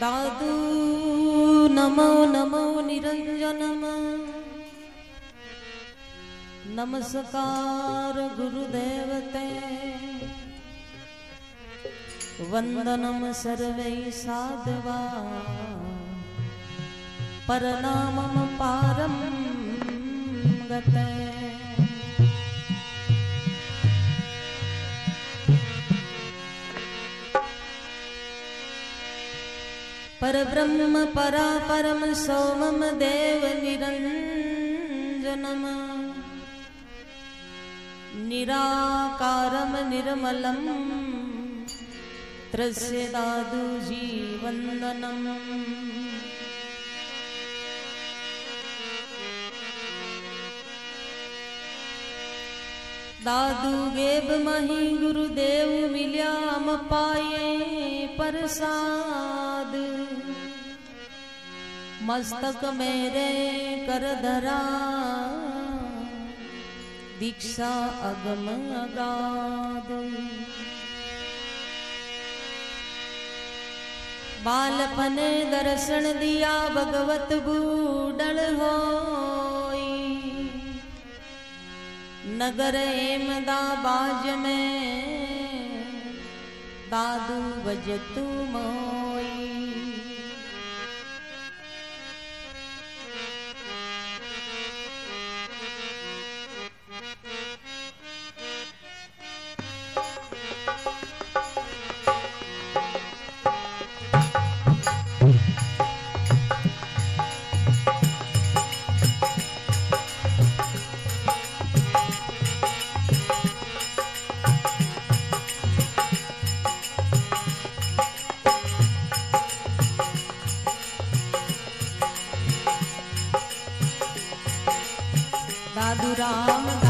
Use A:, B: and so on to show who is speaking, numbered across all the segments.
A: दादू नमो नमो निरंजनम। नमस्कार गुरुदेवते वन्दनं सर्वै साधवा। परनामं पारं गते परब्रह्म परा परम सोमम देव निरञ्जनम् निराकारं निर्मलं त्रस्य दादुजीवन्दनम् दादू गेब मही गुरुदेव मिल्याम पाए प्रसाद। मस्तक मेरे कर धरा। दीक्षा अगम अगाध बालपन दर्शन दिया भगवत बूढ़ होई। नगर एमदाबाज में दादू बजतू मोई। राम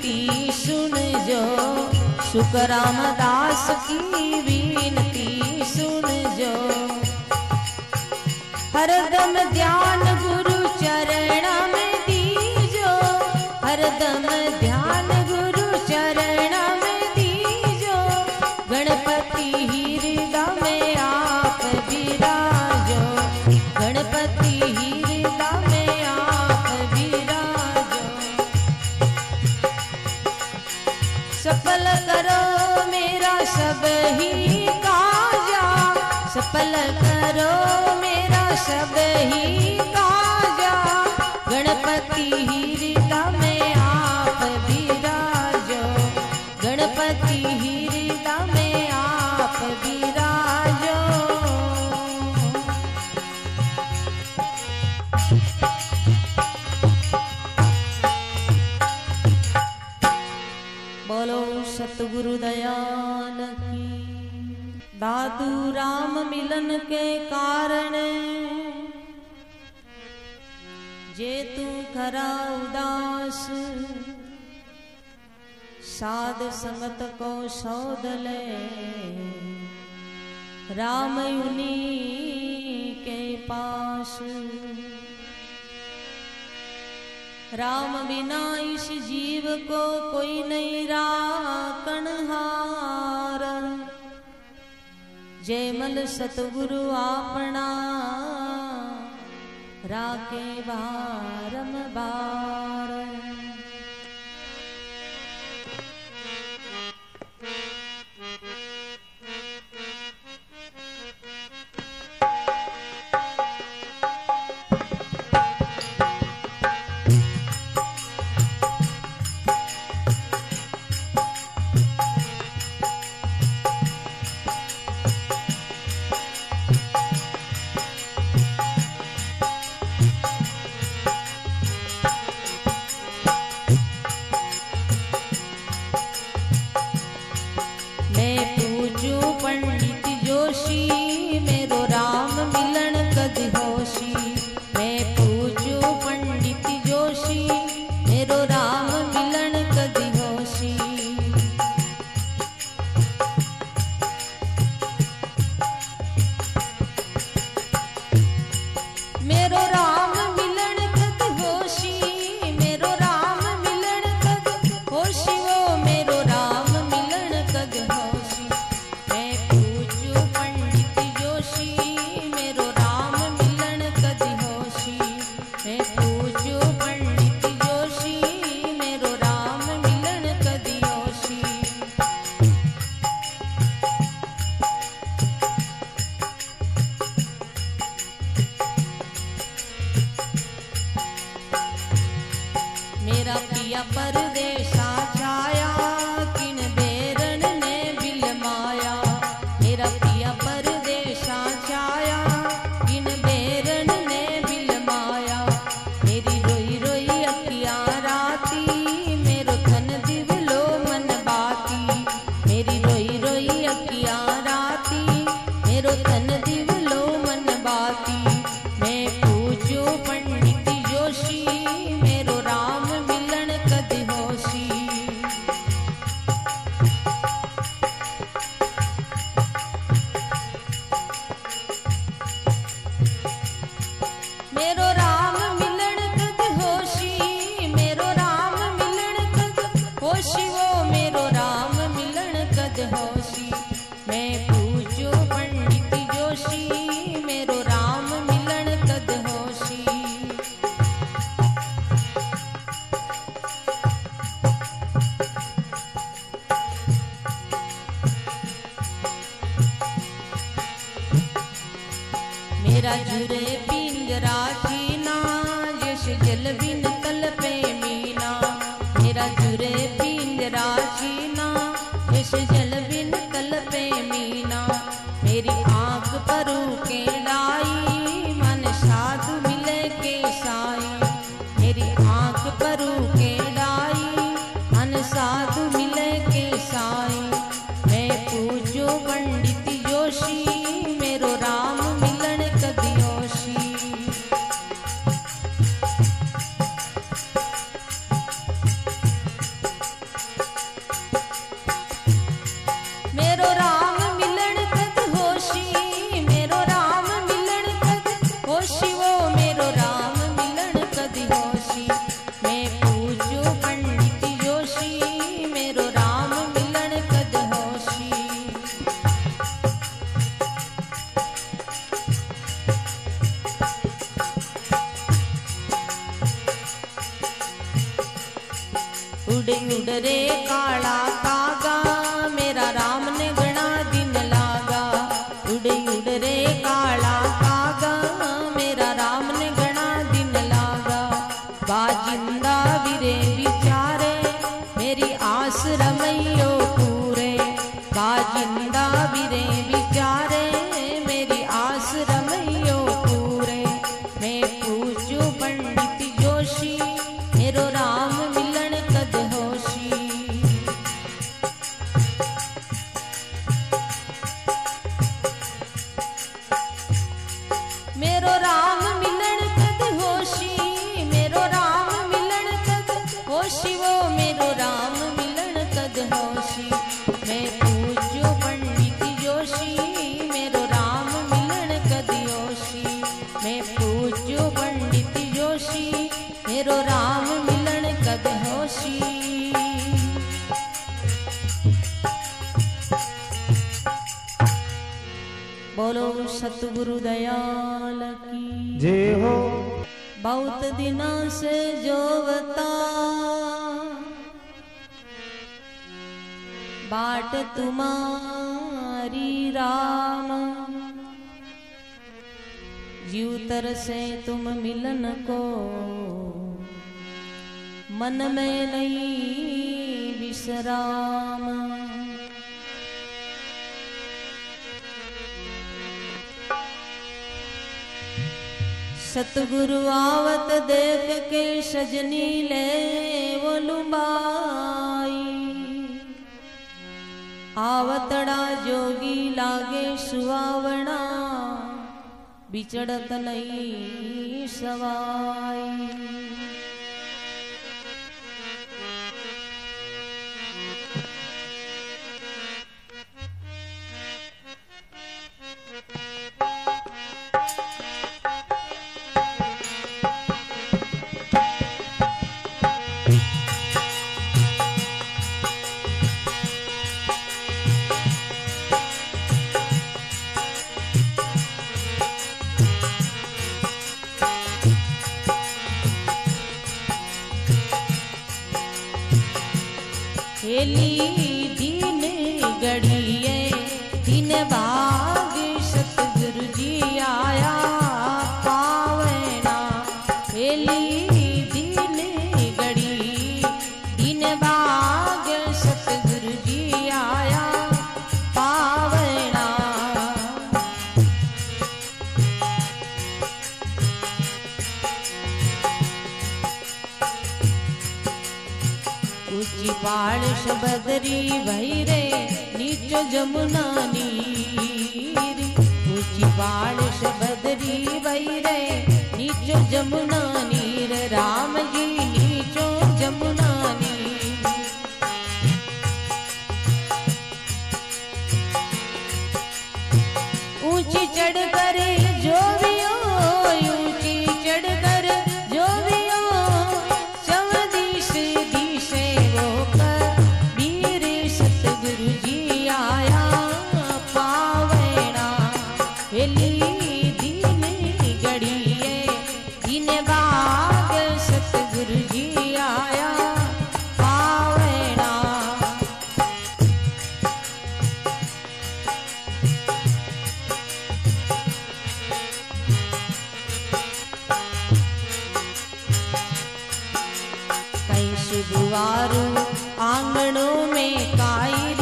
A: सुख रामदास की विनती सुन जो। हरदम ध्यान गुरु चरण में दीजो। हरदम ही काजा सफल करो मेरा सब ही काजा गणपति ही हृदय में आप भी विराजो गणपति ही हृदय में आप भी विराजो बोलो सतगुरु दया दादू राम मिलन के कारण। जे तू खरा उदास, साध संगत को सौद ले। राम उन्हीं के पास। राम बिना इस जीव को कोई नहीं राखणहार जयमल सतगुरु आपणा राके बारम बा। ಗಿಡದ ನೈ द्वार आंगनों में काई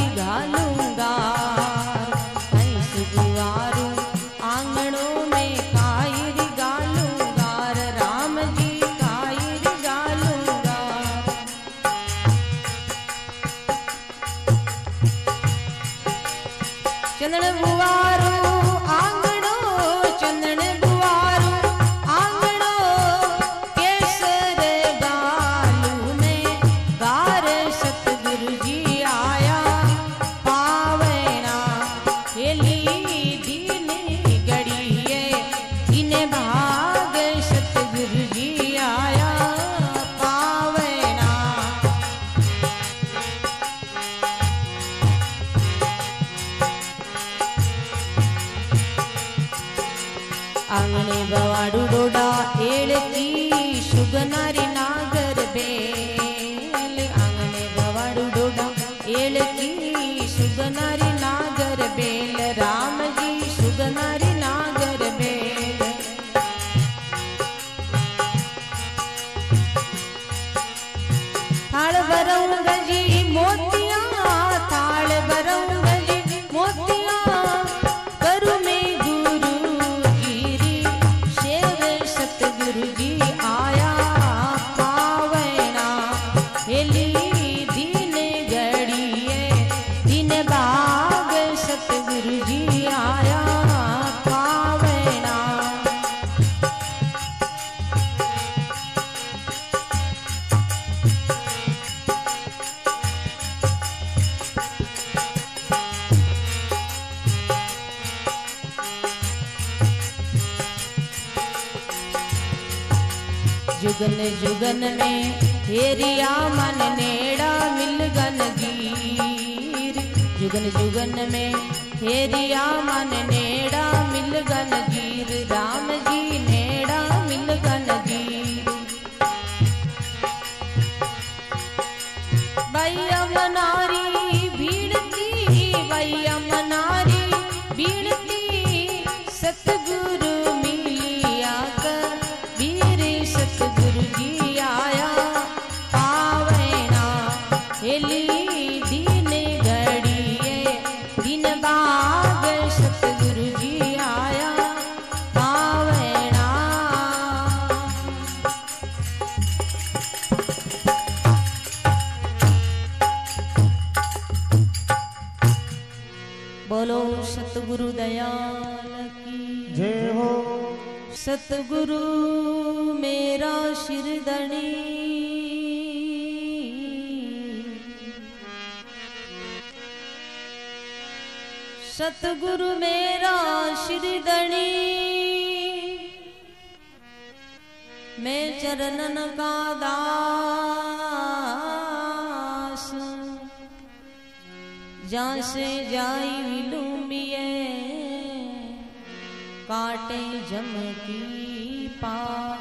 A: हेरिया मन नेड़ा मिलगन गीर। जुगन जुगन में हेरिया मन नेड़ा मिलगन गीर। राम जी नेड़ा मिलगन सतगुरु दयाल की।
B: जय हो।
A: सतगुरु मेरा शिरदणी। सतगुरु मेरा शिरदणी। मैं चरणन का दास। जा से जाई लू काटे जम की पा।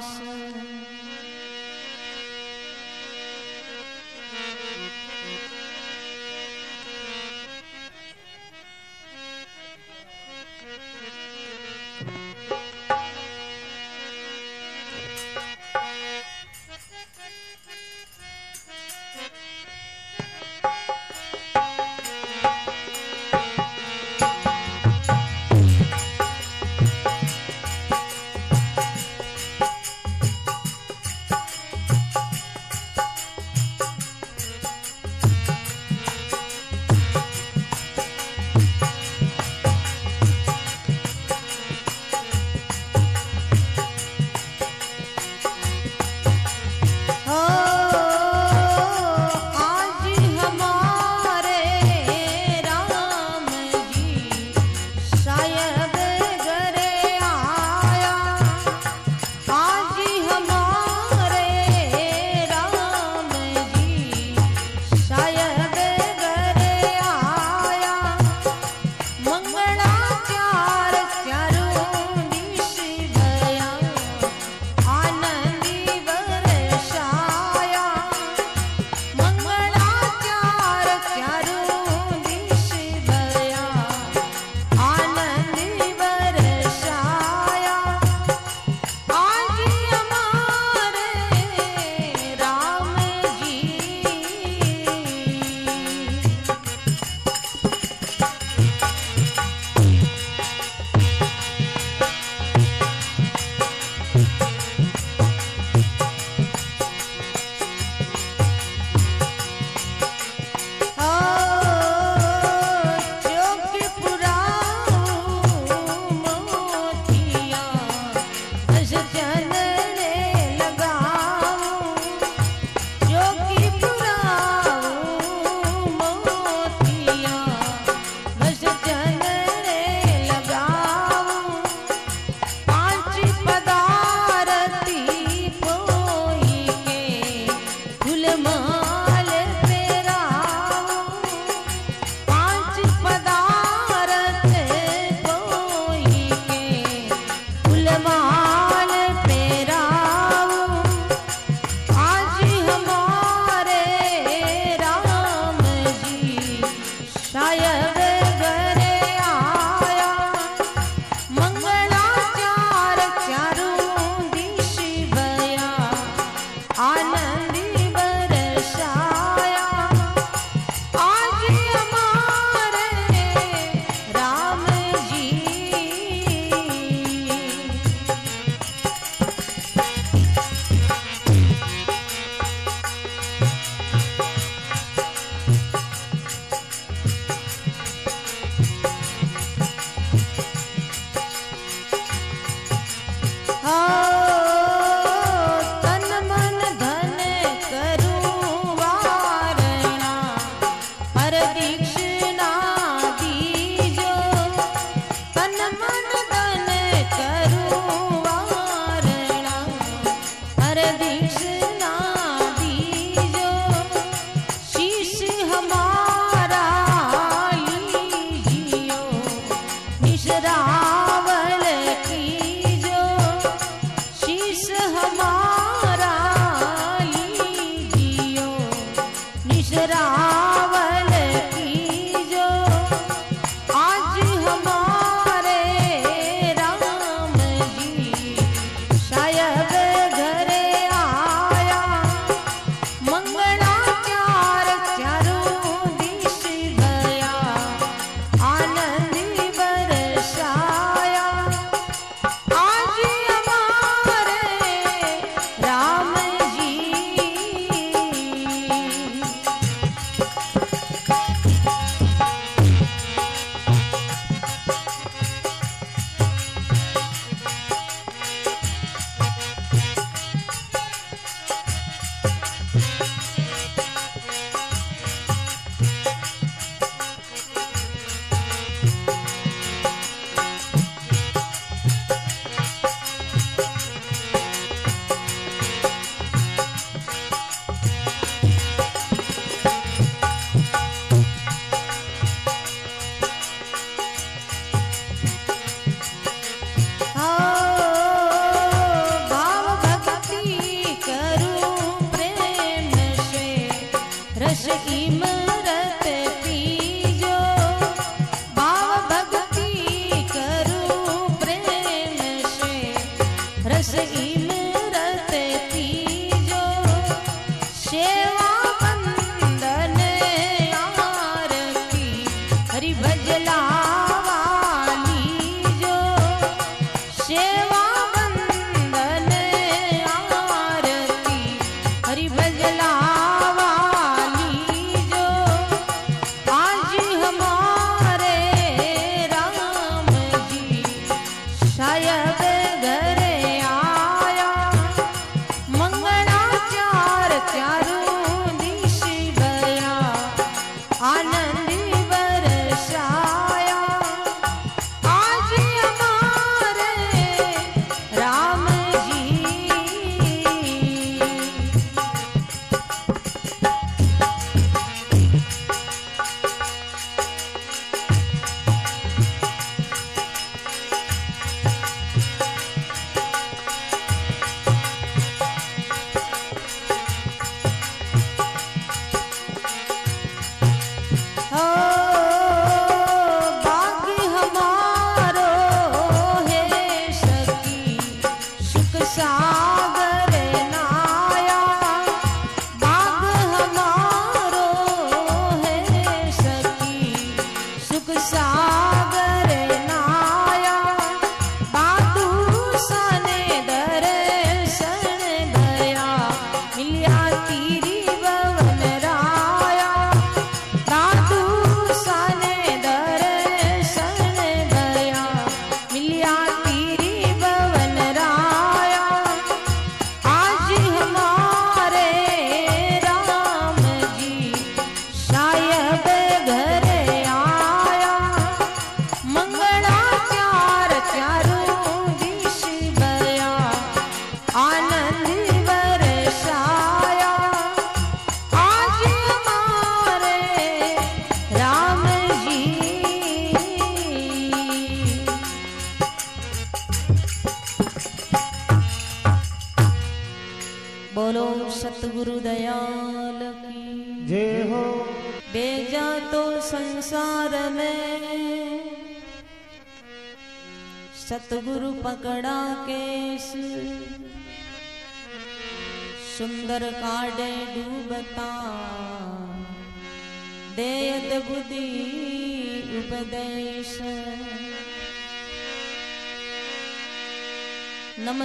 A: Sean.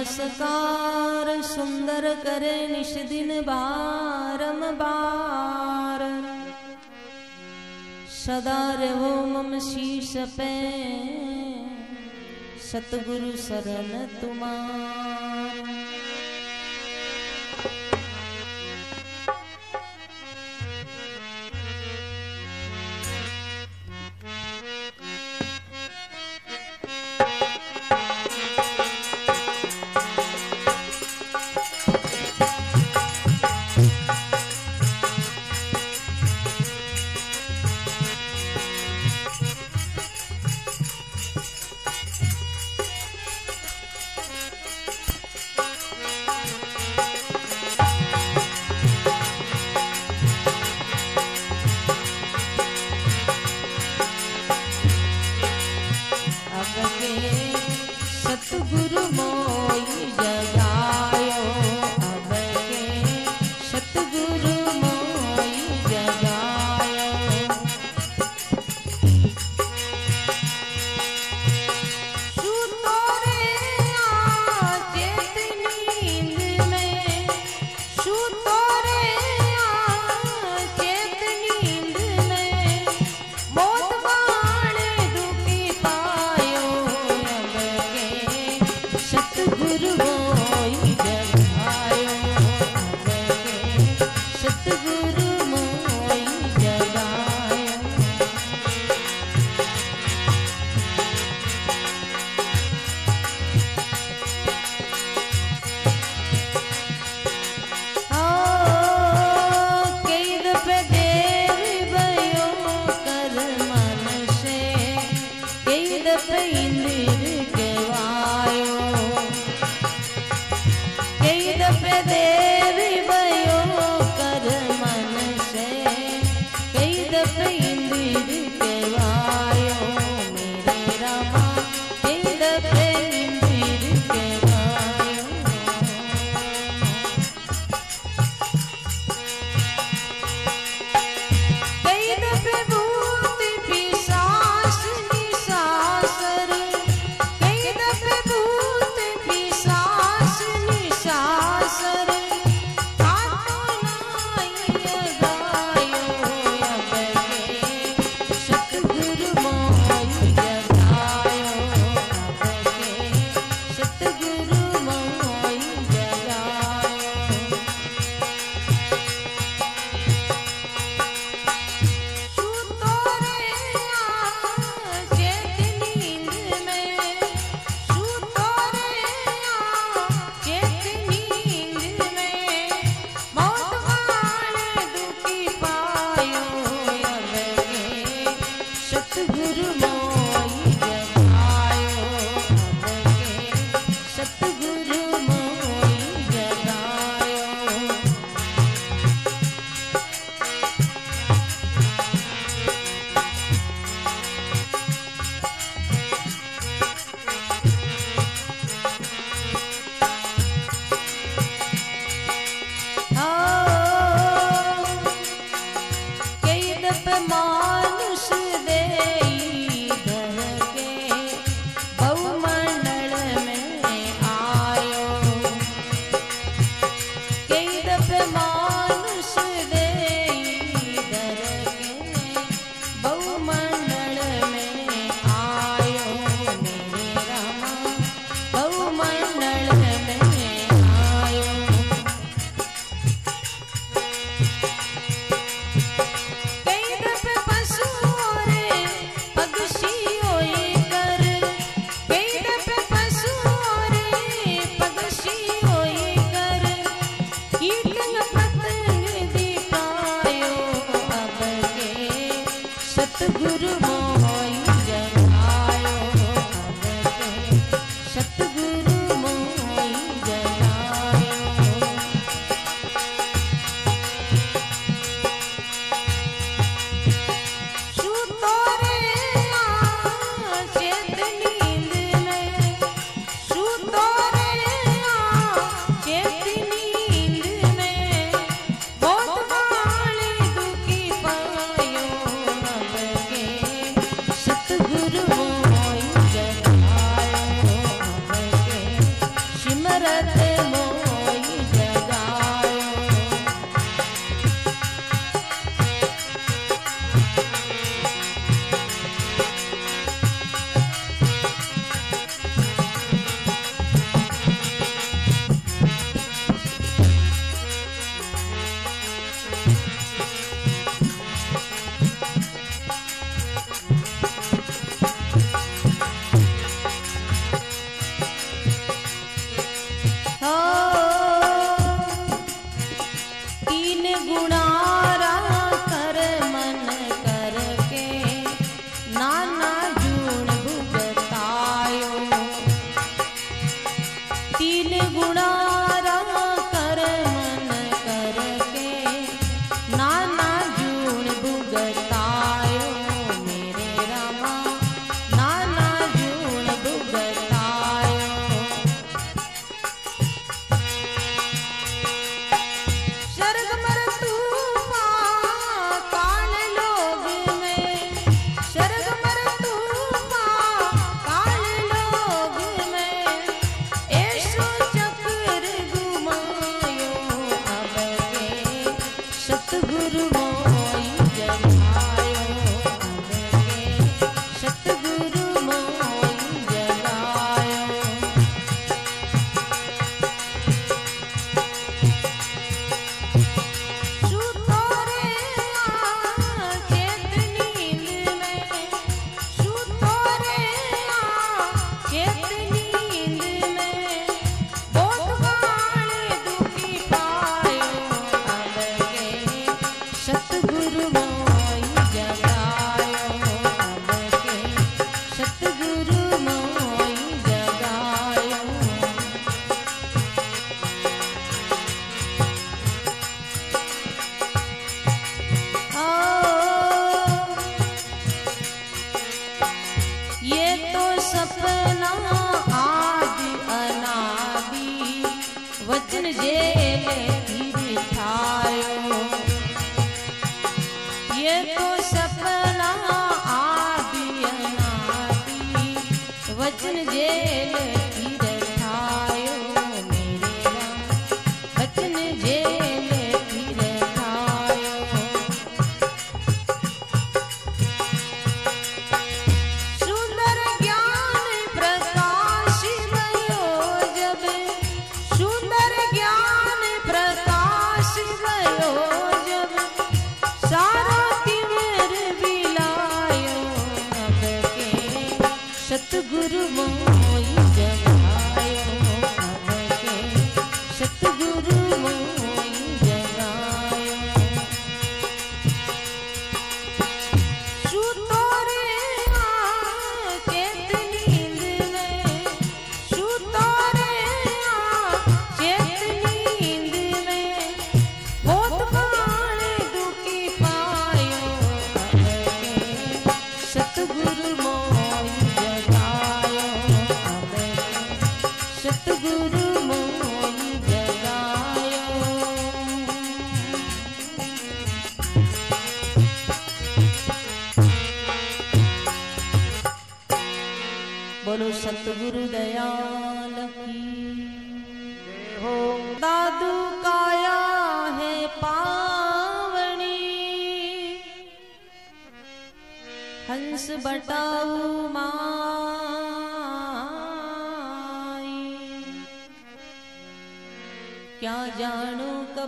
A: नमस्कार, सुंदर करे निश दिन बारम बार। सदा रहो मम शीश पे, सतगुरु शरण तुम्हार।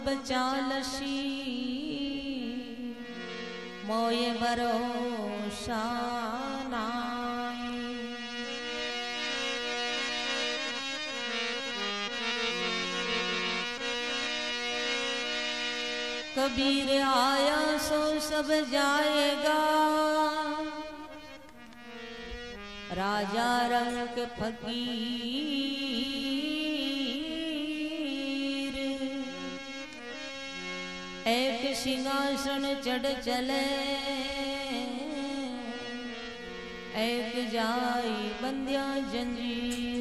A: बचालशी मोये भरोशाना कबीर आया सो सब जाएगा। राजा रंग फकीर। सिंहासन चढ़ चले। एक जाई बंदिया जंजीर।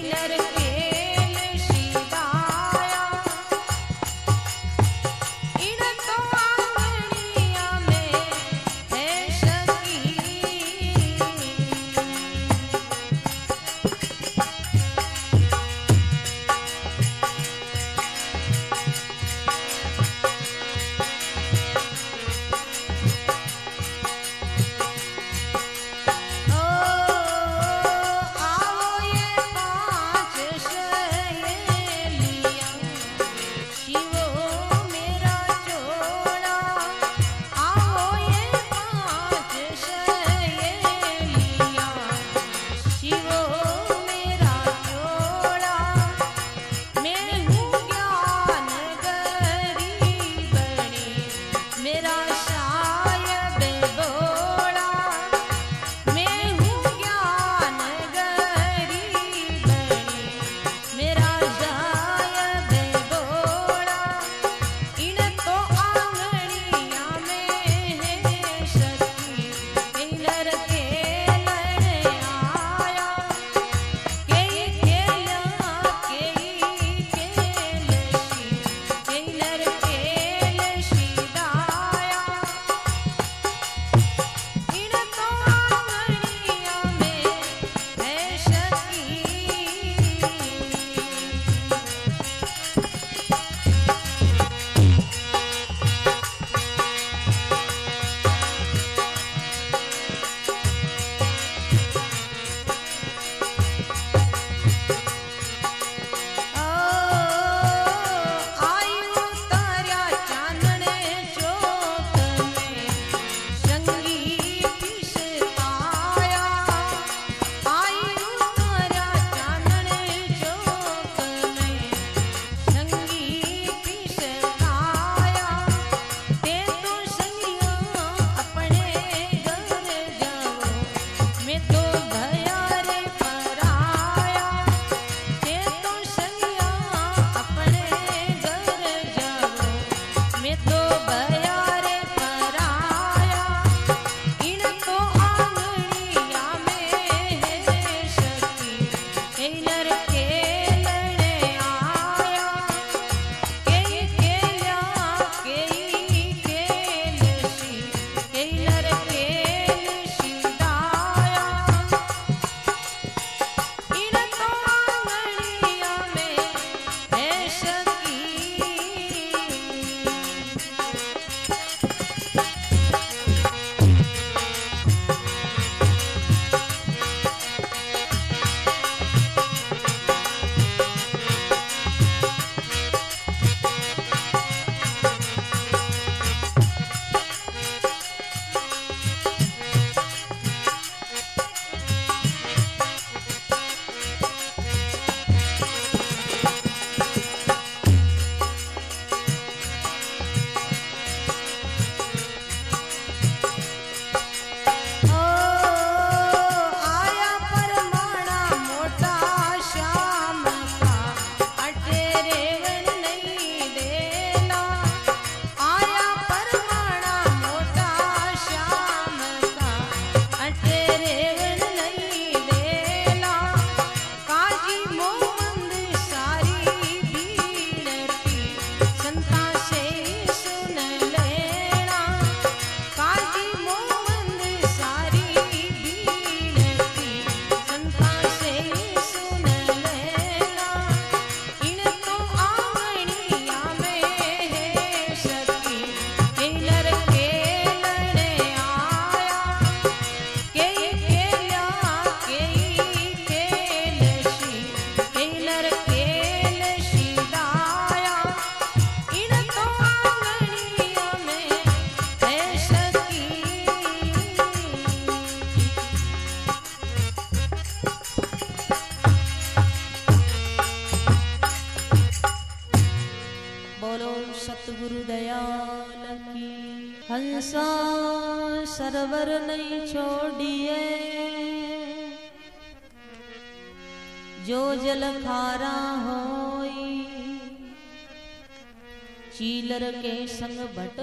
A: Let it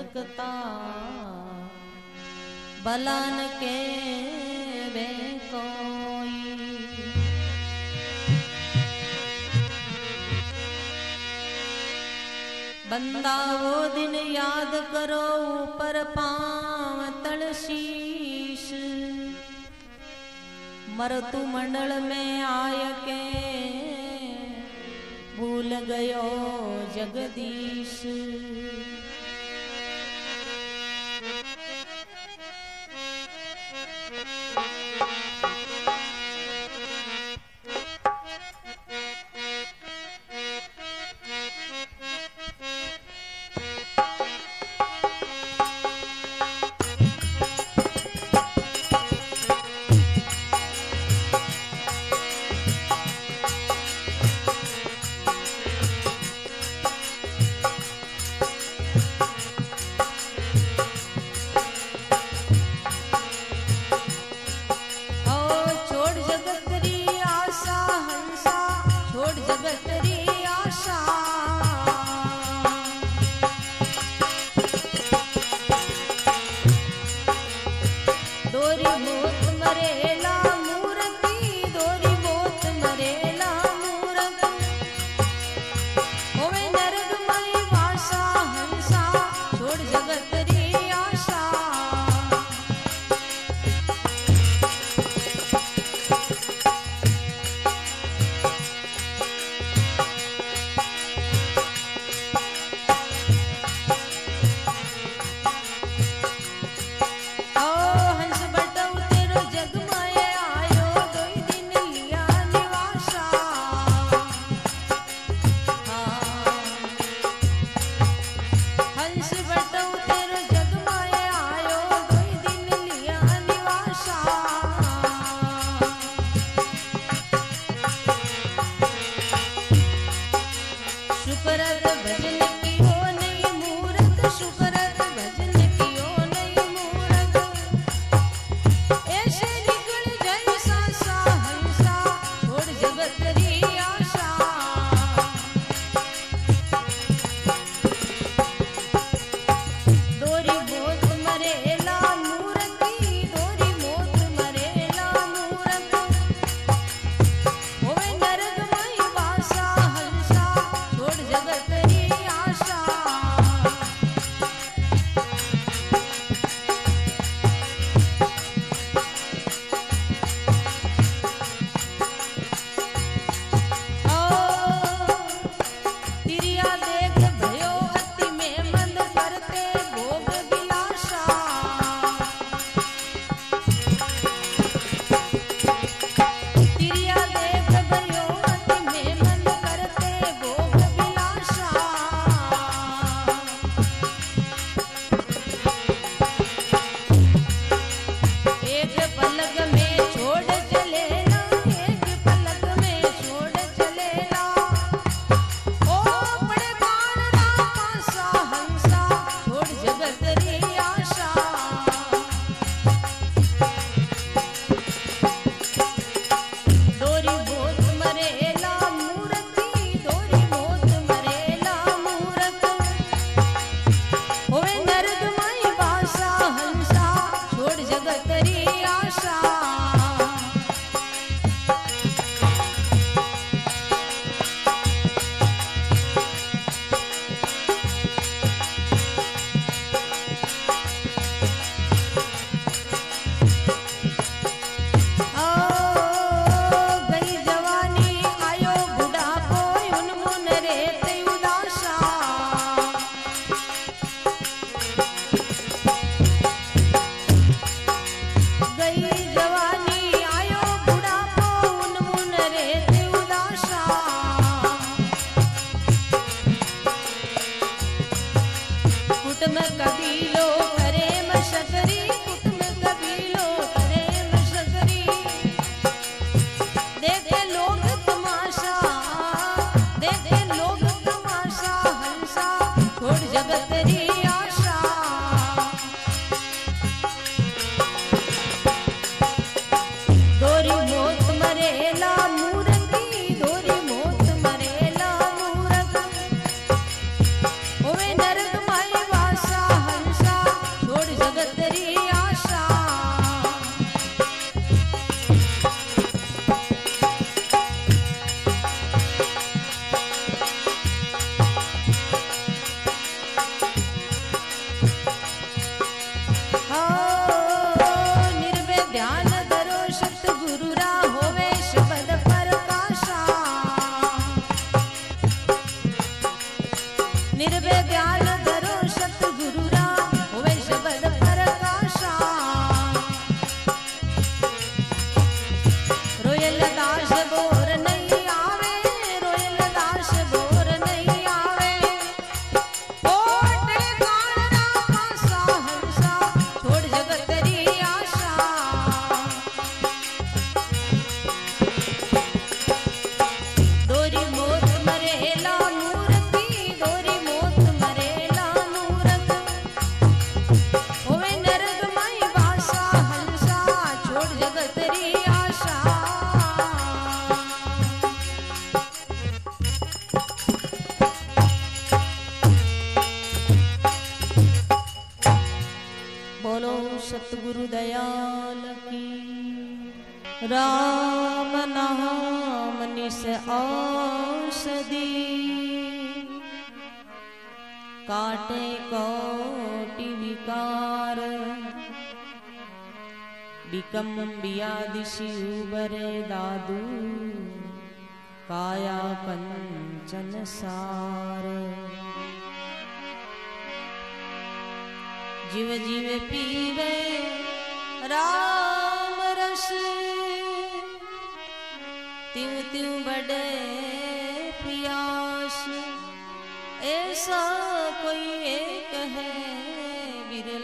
A: भटकता बलान के कोई बंदा वो दिन याद करो, ऊपर पाँव तल शीश। मरतु मंडल में आय के। भूल गयो जगदीश।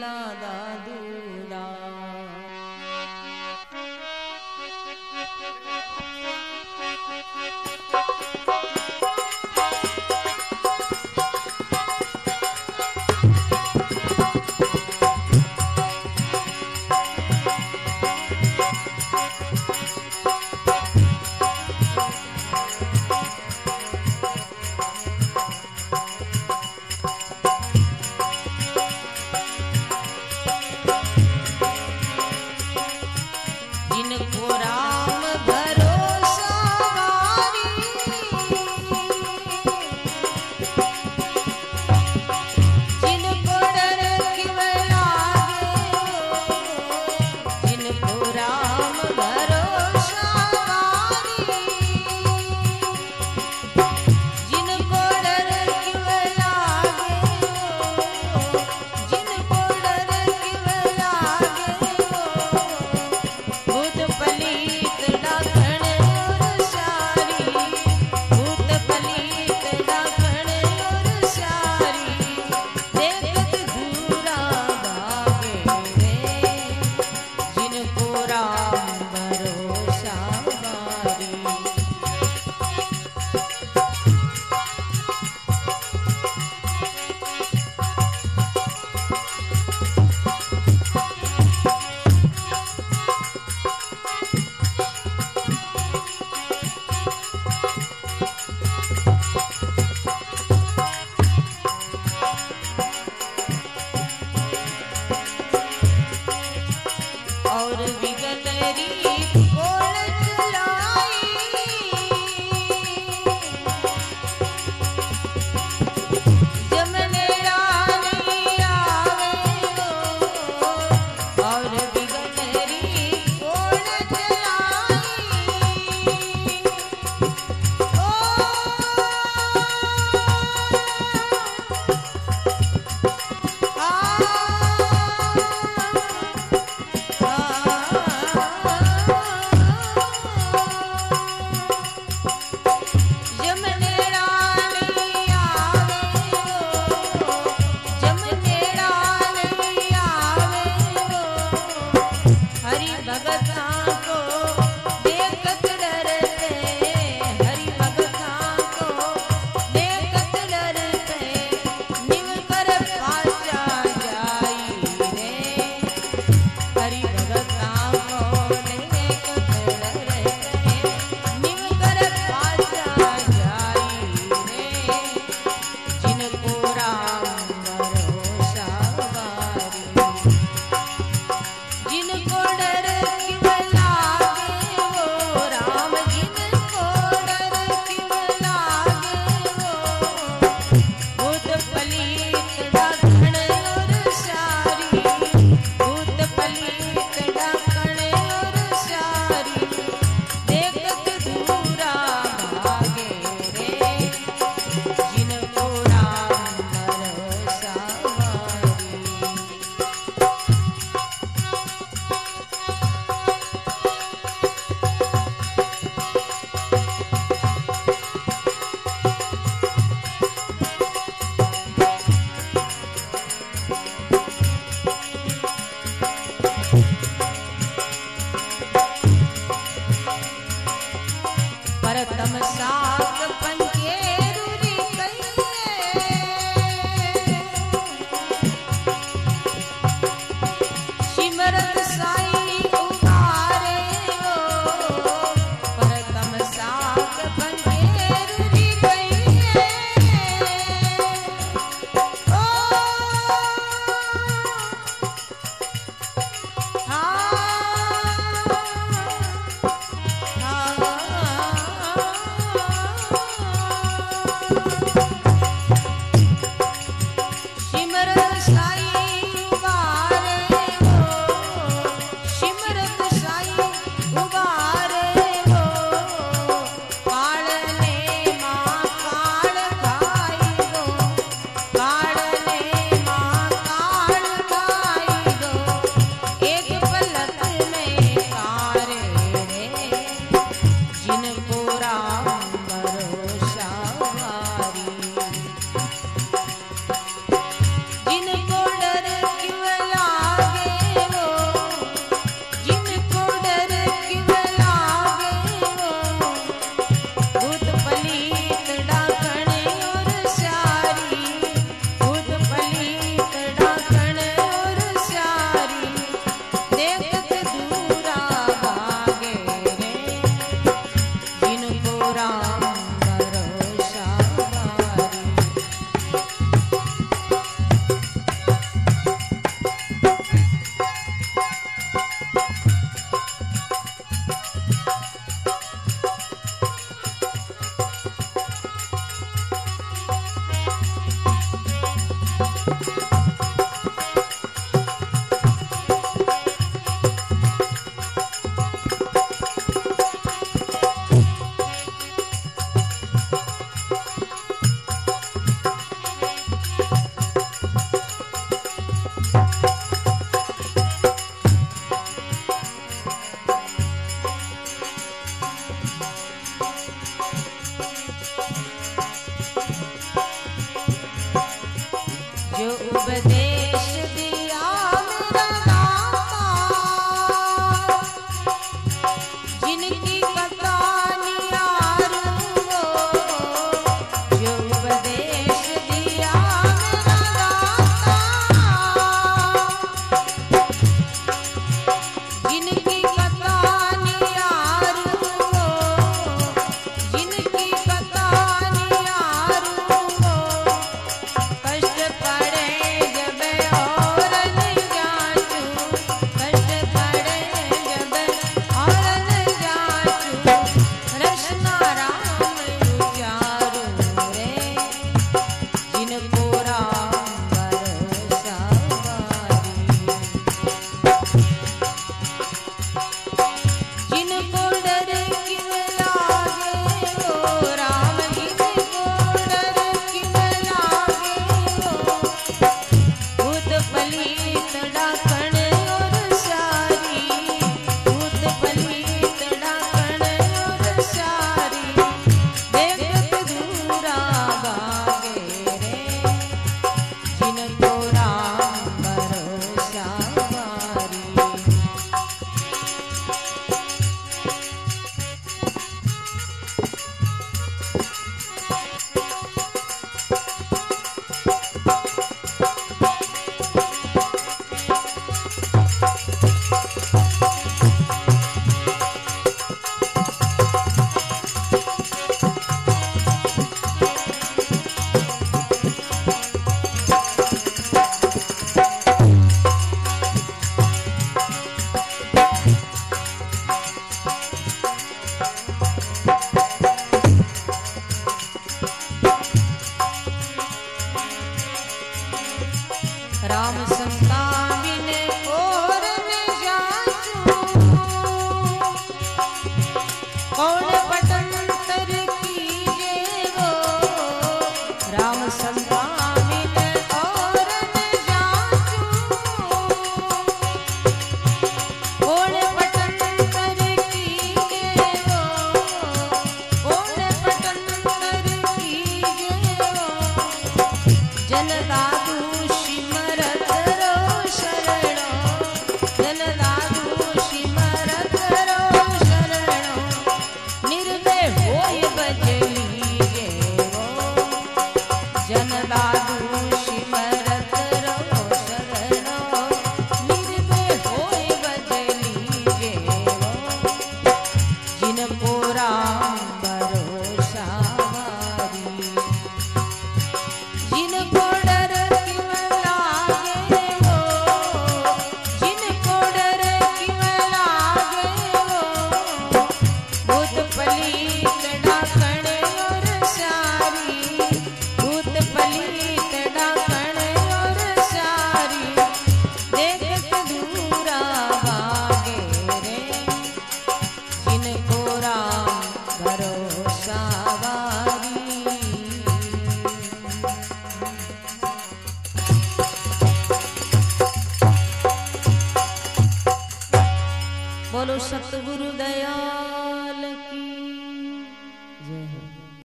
A: ಲಾದಾ